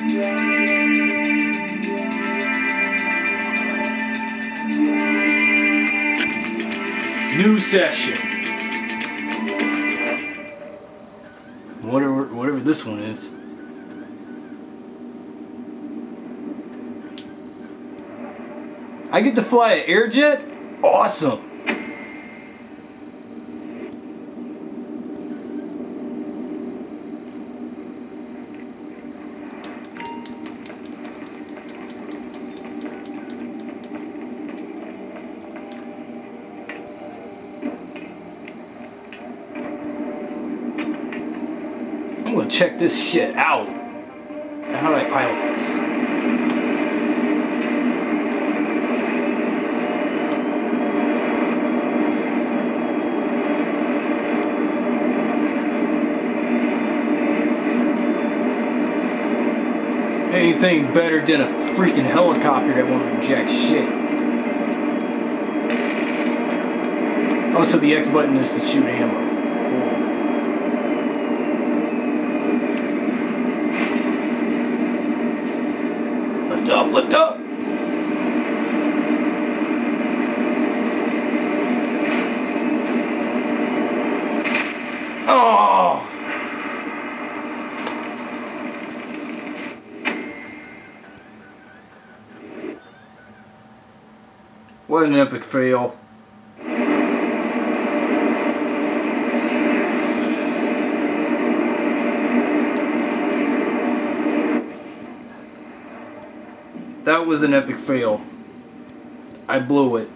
New session. Whatever, whatever this one is. I get to fly an air jet. Awesome! I'm gonna check this shit out. Now, how do I pilot this? Anything better than a freaking helicopter that won't reject shit. Oh, so the X button is to shoot ammo. Cool. Lift up, lift up! Oh! What an epic fail. That was an epic fail. I blew it.